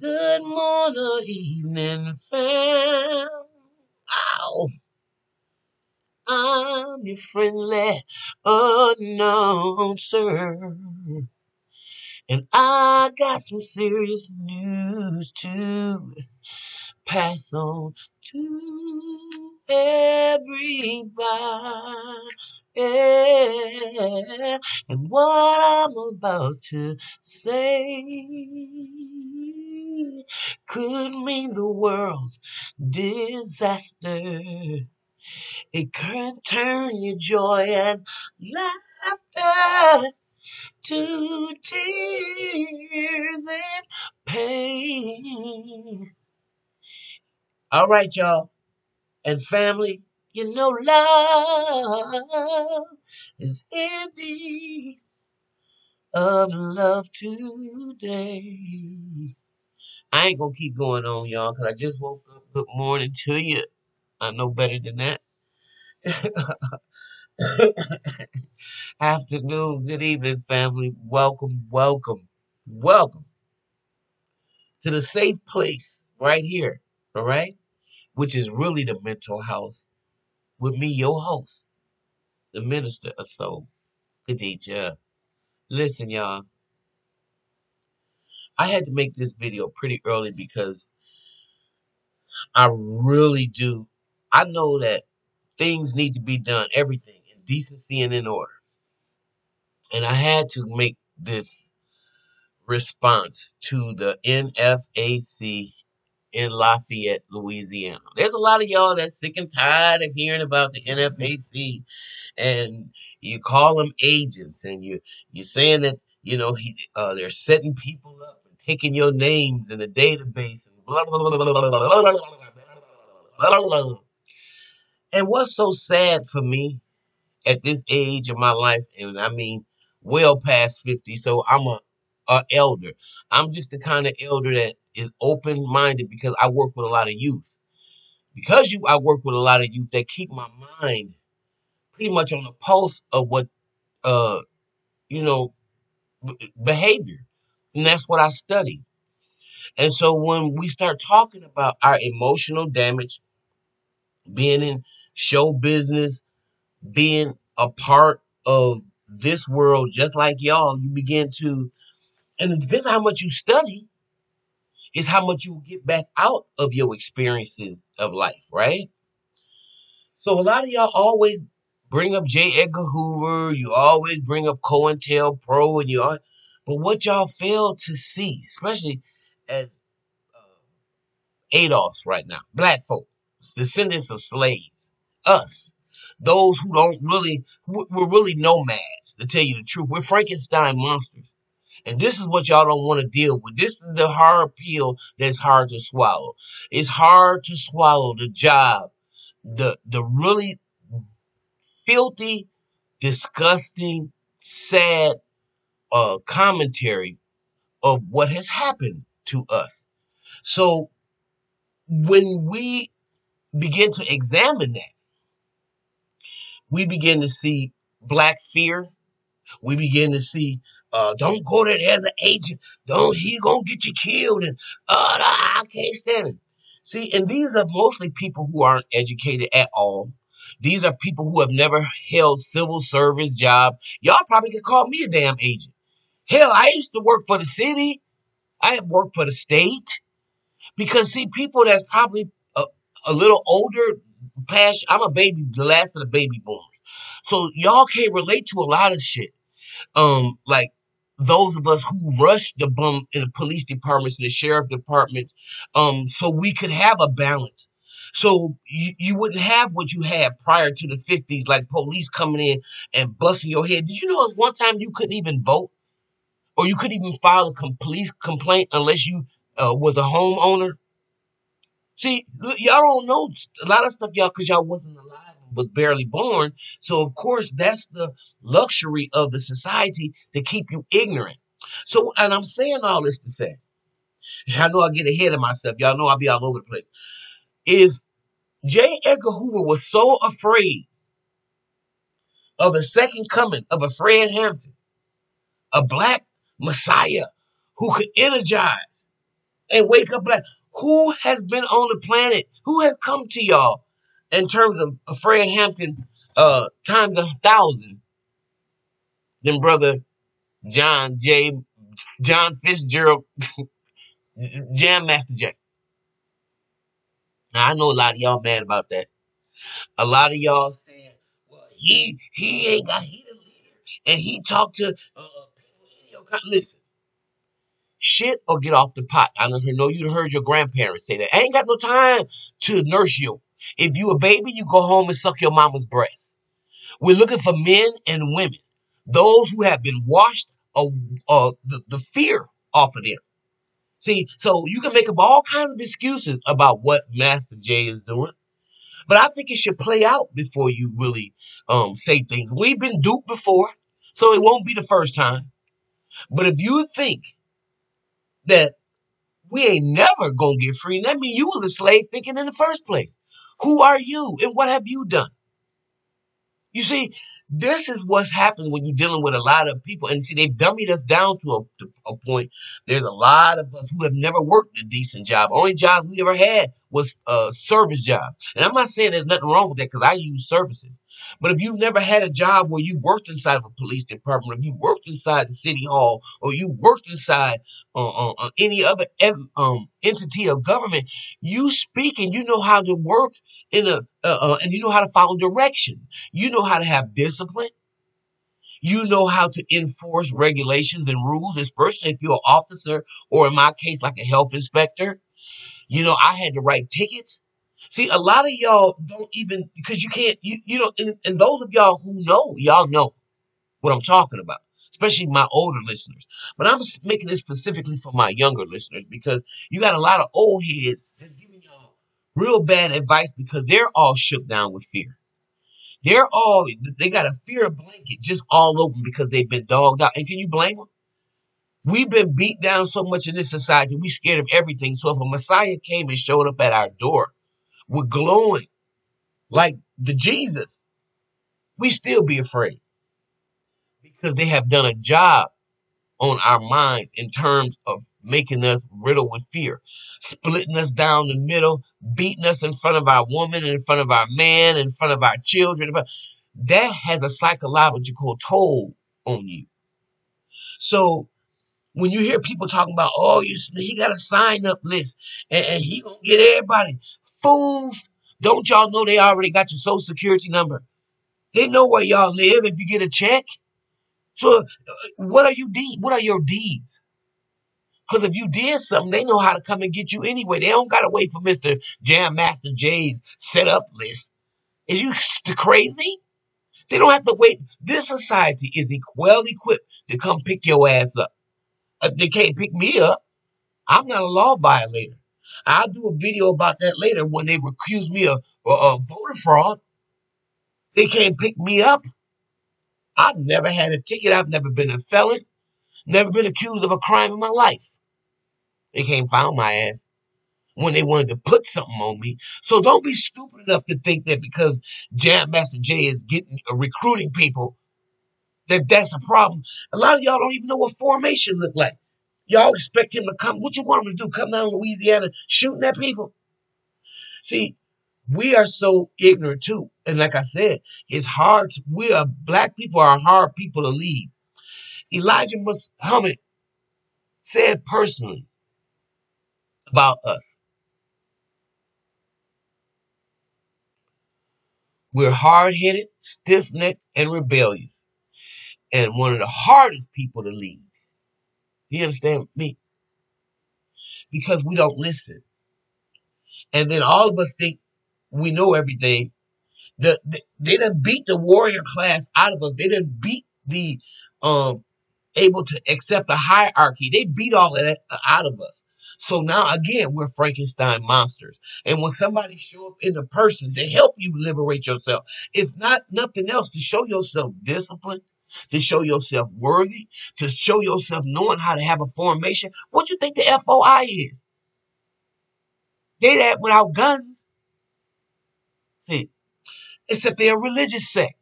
Good morning, evening, fam. Ow. I'm your friendly announcer. And I got some serious news to pass on to everybody. And what I'm about to say could mean the world's disaster. It could turn your joy and laughter to tears and pain. All right, y'all. And family, you know love is in need of love today. I ain't gonna keep going on, y'all, because I just woke up. Good morning to you. I know better than that. Afternoon, good evening, family. Welcome, welcome, welcome to the safe place right here, all right? Which is really the mental house with me, your host, the minister of soul, Khadijah. Listen, y'all. I had to make this video pretty early because I really do. I know that things need to be done, everything in decency and in order. And I had to make this response to the NFAC in Lafayette, Louisiana. There's a lot of y'all that's sick and tired of hearing about the NFAC and you call them agents and you you're saying that you know he uh, they're setting people up taking your names in the database and blah blah blah blah blah blah blah blah blah. And what's so sad for me at this age of my life, and I mean well past 50, so I'm a, a elder. I'm just the kind of elder that is open minded because I work with a lot of youth. Because you I work with a lot of youth that keep my mind pretty much on the pulse of what uh you know behavior. And that's what I study. And so when we start talking about our emotional damage, being in show business, being a part of this world just like y'all, you begin to and it depends on how much you study, is how much you get back out of your experiences of life, right? So a lot of y'all always bring up J. Edgar Hoover, you always bring up COINTELPRO, and you all, but what y'all fail to see, especially as uh, ADOS right now, black folk, descendants of slaves, us, those who don't really, we- we're really nomads, to tell you the truth. We're Frankenstein monsters. And this is what y'all don't want to deal with. This is the hard pill that's hard to swallow. It's hard to swallow the job, the the really filthy, disgusting, sad uh, commentary of what has happened to us. So when we begin to examine that, we begin to see black fear. We begin to see, uh, don't go there as an agent. Don't he gonna get you killed? And uh, I can't stand it. See, and these are mostly people who aren't educated at all. These are people who have never held civil service job. Y'all probably could call me a damn agent. Hell, I used to work for the city. I have worked for the state. Because see, people that's probably a, a little older, past I'm a baby, the last of the baby boomers. So y'all can't relate to a lot of shit. Um, like those of us who rushed the bum in the police departments and the sheriff departments, um, so we could have a balance. So you, you wouldn't have what you had prior to the 50s, like police coming in and busting your head. Did you know one time you couldn't even vote? Or you couldn't even file a com- police complaint unless you uh, was a homeowner? See, y'all don't know a lot of stuff, y'all, because y'all wasn't alive was barely born. So, of course, that's the luxury of the society to keep you ignorant. So, and I'm saying all this to say, I know I get ahead of myself. Y'all know I'll be all over the place. If J. Edgar Hoover was so afraid of the second coming of a Fred Hampton, a black messiah who could energize and wake up like who has been on the planet? Who has come to y'all in terms of, Fred Hampton uh times a thousand? Then brother John J. John Fitzgerald Jam Master Jay. Now I know a lot of y'all mad about that. A lot of y'all saying, "Well, he he ain't got he the leader, and he talked to uh, uh people in your country." Listen, shit or get off the pot. I don't know you heard your grandparents say that. I ain't got no time to nurse you. If you a baby, you go home and suck your mama's breast. We're looking for men and women, those who have been washed of uh, the, the fear off of them. See, so you can make up all kinds of excuses about what Master J is doing. But I think it should play out before you really um, say things. We've been duped before, so it won't be the first time. But if you think that we ain't never gonna get free. That means you was a slave thinking in the first place. Who are you and what have you done? You see, this is what happens when you're dealing with a lot of people. And see, they've dummied us down to a, to a point. There's a lot of us who have never worked a decent job. Only jobs we ever had was uh, service jobs. And I'm not saying there's nothing wrong with that because I use services. But if you've never had a job where you worked inside of a police department, if you worked inside the city hall, or you worked inside uh, uh, uh any other um, entity of government, you speak and you know how to work in a uh, uh, and you know how to follow direction. You know how to have discipline. You know how to enforce regulations and rules, especially if you're an officer or in my case, like a health inspector. You know, I had to write tickets. See, a lot of y'all don't even because you can't, you, you know, and, and those of y'all who know, y'all know what I'm talking about, especially my older listeners. But I'm making this specifically for my younger listeners because you got a lot of old heads that's giving y'all real bad advice because they're all shook down with fear. They're all, they got a fear blanket just all over them because they've been dogged out. And can you blame them? We've been beat down so much in this society, we're scared of everything. So if a Messiah came and showed up at our door, were glowing like the Jesus, we still be afraid because they have done a job on our minds in terms of making us riddled with fear, splitting us down the middle, beating us in front of our woman, in front of our man, in front of our children. That has a psychological toll on you. So when you hear people talking about, oh, you, he got a sign up list and, and he gonna get everybody, fools! Don't y'all know they already got your social security number? They know where y'all live if you get a check. So, uh, what are you de- What are your deeds? Because if you did something, they know how to come and get you anyway. They don't gotta wait for Mister Jam Master J's setup list. Is you crazy? They don't have to wait. This society is well equipped to come pick your ass up. Uh, they can't pick me up. I'm not a law violator. I'll do a video about that later when they accuse me of, of voter fraud. They can't pick me up. I've never had a ticket. I've never been a felon. Never been accused of a crime in my life. They can't find my ass when they wanted to put something on me. So don't be stupid enough to think that because Jam Master Jay is getting uh, recruiting people that that's a problem. A lot of y'all don't even know what formation look like. Y'all expect him to come. What you want him to do? Come down to Louisiana shooting at people? See, we are so ignorant too. And like I said, it's hard. To, we are black people are hard people to lead. Elijah Muhammad said personally about us. We're hard headed, stiff necked, and rebellious and one of the hardest people to lead. You understand me? Because we don't listen. And then all of us think we know everything. The, the, they didn't beat the warrior class out of us. They didn't beat the um able to accept the hierarchy. They beat all of that out of us. So now again, we're Frankenstein monsters. And when somebody show up in a person to help you liberate yourself, if not nothing else, to show yourself discipline, to show yourself worthy, to show yourself knowing how to have a formation. What you think the FOI is? They that without guns. See, except they're a religious sect.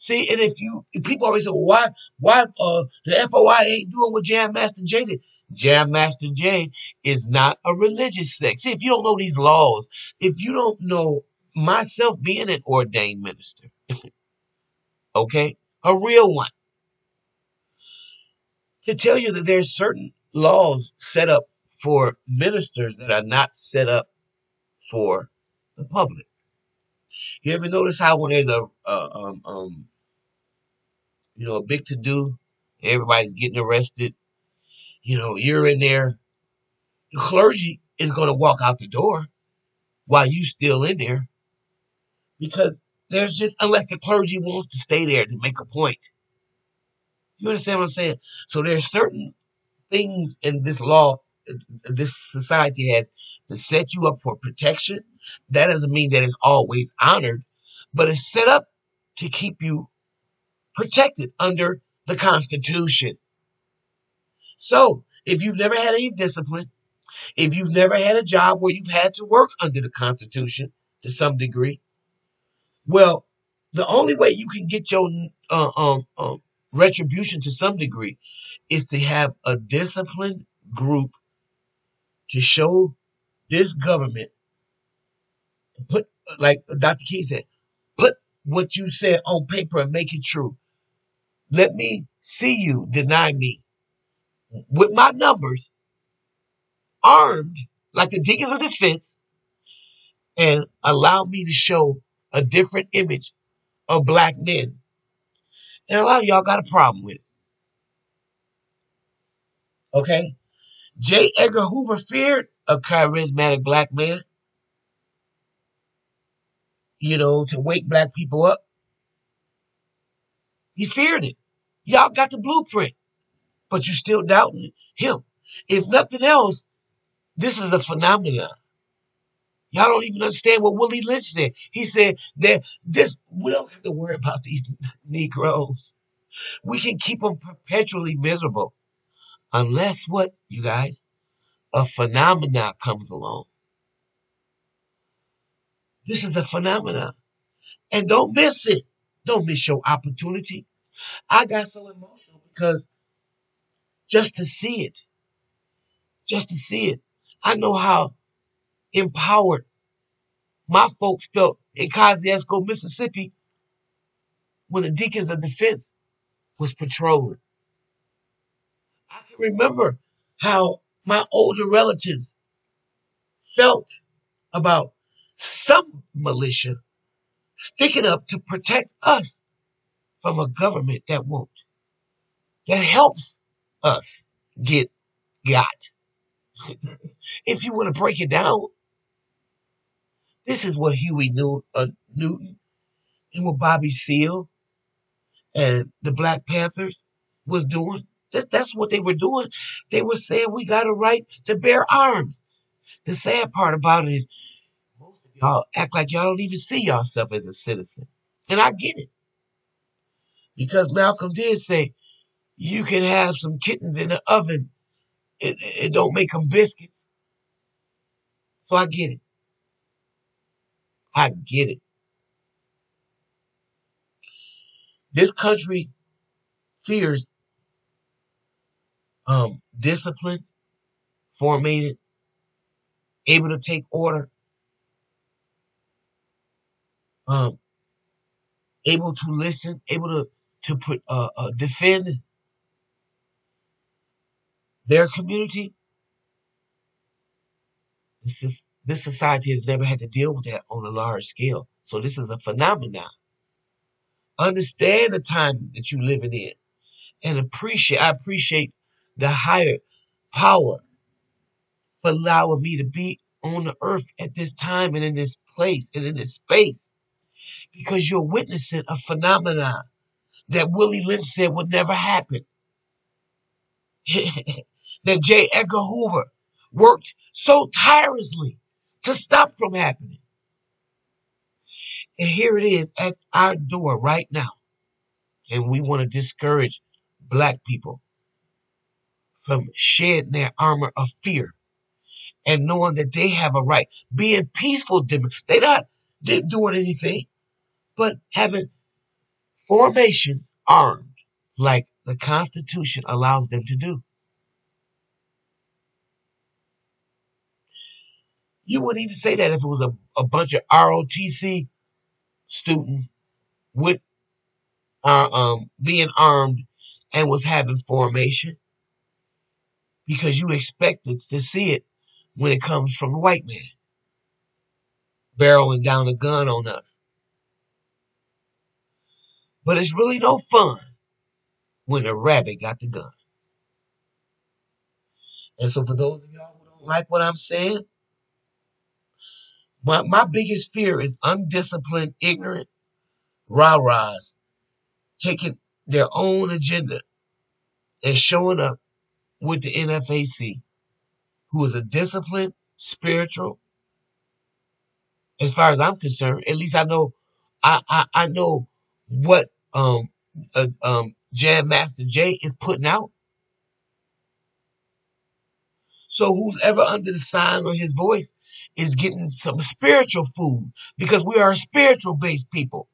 See, and if you people always say, well, why why uh the FOI ain't doing what Jam Master Jay did? Jam Master Jay is not a religious sect. See, if you don't know these laws, if you don't know myself being an ordained minister, okay, a real one, to tell you that there's certain laws set up for ministers that are not set up for the public. You ever notice how when there's a, a um, um, you know, a big to do, everybody's getting arrested, you know, you're in there, the clergy is going to walk out the door while you're still in there because there's just, unless the clergy wants to stay there to make a point. You understand what I'm saying? So there's certain things in this law, uh, this society has to set you up for protection. That doesn't mean that it's always honored, but it's set up to keep you protected under the Constitution. So, if you've never had any discipline, if you've never had a job where you've had to work under the Constitution to some degree, well, the only way you can get your uh, um, um, retribution to some degree is to have a disciplined group to show this government, put, like Dr. King said, put what you said on paper and make it true. Let me see you deny me with my numbers, armed like the Deacons of Defense, and allow me to show a different image of black men. And a lot of y'all got a problem with it. Okay? J. Edgar Hoover feared a charismatic black man, you know, to wake black people up. He feared it. Y'all got the blueprint, but you're still doubting him. If nothing else, this is a phenomenon. Y'all don't even understand what Willie Lynch said. He said that this we don't have to worry about these Negroes. We can keep them perpetually miserable. Unless what, you guys? A phenomenon comes along. This is a phenomenon. And don't miss it. Don't miss your opportunity. I got so emotional because just to see it, just to see it, I know how empowered my folks felt in Kosciusko, Mississippi, when the Deacons of Defense was patrolling. I can remember how my older relatives felt about some militia sticking up to protect us from a government that won't, that helps us get got. if you want to break it down, this is what Huey uh, Newton and what Bobby Seale and the Black Panthers was doing. That, that's what they were doing. They were saying we got a right to bear arms. The sad part about it is most of y'all act like y'all don't even see yourself as a citizen. And I get it. Because Malcolm did say you can have some kittens in the oven. It, it don't make them biscuits. So I get it. I get it. This country fears um, discipline, formatted, able to take order, um, able to listen, able to to put uh, uh, defend their community. This is this society has never had to deal with that on a large scale. So this is a phenomenon. Understand the time that you're living in and appreciate, I appreciate the higher power for allowing me to be on the earth at this time and in this place and in this space because you're witnessing a phenomenon that Willie Lynch said would never happen. that J. Edgar Hoover worked so tirelessly to stop from happening. And here it is at our door right now. And we want to discourage black people from shedding their armor of fear and knowing that they have a right. Being peaceful, they're not doing anything, but having formations armed like the Constitution allows them to do. You wouldn't even say that if it was a, a bunch of ROTC students with uh, um, being armed and was having formation because you expected to see it when it comes from the white man barreling down a gun on us. But it's really no fun when a rabbit got the gun. And so for those of y'all who don't like what I'm saying, my, my biggest fear is undisciplined, ignorant rah-rahs taking their own agenda and showing up with the NFAC, who is a disciplined, spiritual, as far as I'm concerned, at least I know, I, I, I know what, um, uh, um, Jam Master Jay is putting out. So who's ever under the sign of his voice is getting some spiritual food because we are spiritual based people.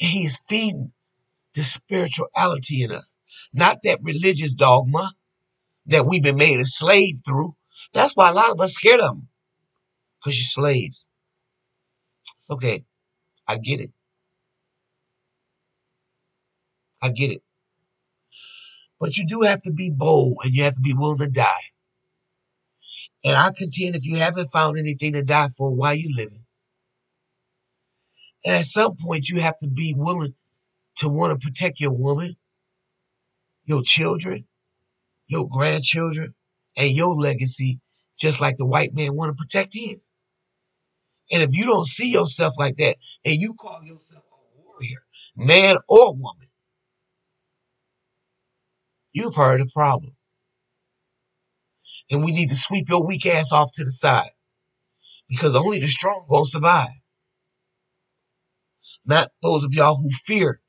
And he is feeding the spirituality in us, not that religious dogma that we've been made a slave through. That's why a lot of us scared of him because you're slaves. It's okay. I get it. I get it. But you do have to be bold and you have to be willing to die. And I contend if you haven't found anything to die for, why you living? And at some point, you have to be willing to want to protect your woman, your children, your grandchildren, and your legacy, just like the white man want to protect his. And if you don't see yourself like that, and you call yourself a warrior, man or woman, part of the problem. And we need to sweep your weak ass off to the side. Because only the strong gonna survive. Not those of y'all who fear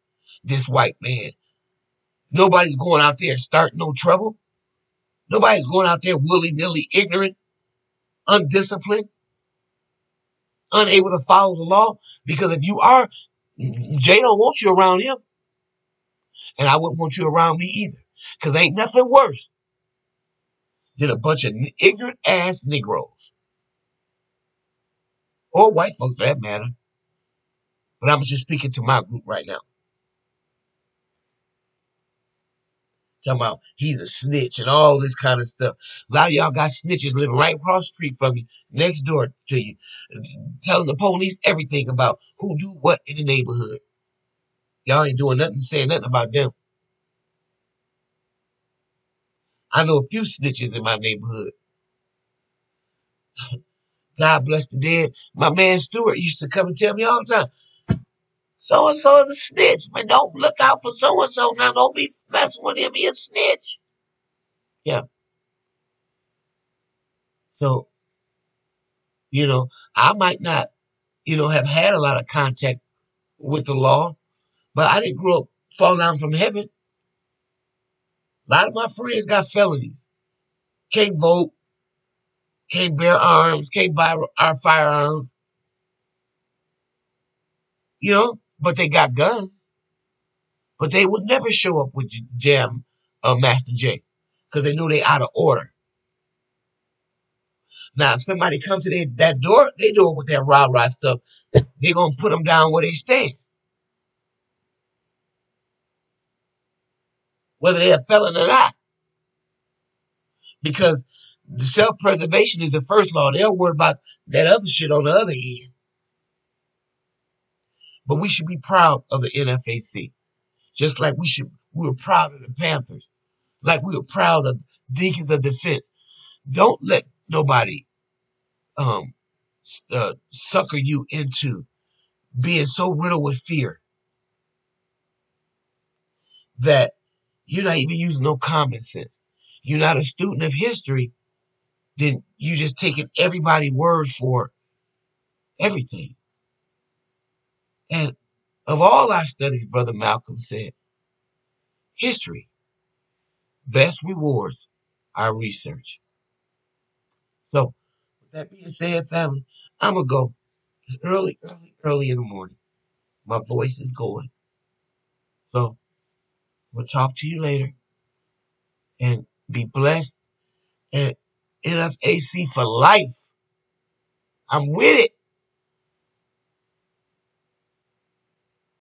this white man. Nobody's going out there starting no trouble. Nobody's going out there willy-nilly ignorant, undisciplined, unable to follow the law. Because if you are, Jay don't want you around him. And I wouldn't want you around me either. Because ain't nothing worse than a bunch of ignorant ass Negroes. Or white folks for that matter. But I'm just speaking to my group right now. Talking about he's a snitch and all this kind of stuff. A lot of y'all got snitches living right across the street from you, next door to you, telling the police everything about who do what in the neighborhood. Y'all ain't doing nothing, saying nothing about them. I know a few snitches in my neighborhood. God bless the dead. My man Stewart used to come and tell me all the time, so and so is a snitch, but don't look out for so and so now. Don't be messing with him. He a snitch. Yeah. So, you know, I might not, you know, have had a lot of contact with the law, but I didn't grow up fall down from heaven. A lot of my friends got felonies. Can't vote. Can't bear arms. Can't buy our firearms. You know, but they got guns. But they would never show up with Jam uh, Master Jay because they knew they out of order. Now, if somebody comes to their, that door, they do it with that rah rah stuff. They're gonna put them down where they stand. Whether they're a felon or not. Because the self-preservation is the first law. They'll worry about that other shit on the other end. But we should be proud of the NFAC. Just like we should, we were proud of the Panthers. Like we were proud of Deacons of Defense. Don't let nobody, um, uh, sucker you into being so riddled with fear that you're not even using no common sense. You're not a student of history, then you just taking everybody word for everything. And of all our studies, Brother Malcolm said, history best rewards our research. So, with that being said, family, I'm going to go. It's early, early, early in the morning. My voice is going. So we'll talk to you later. And be blessed. And NFAC for life. I'm with it.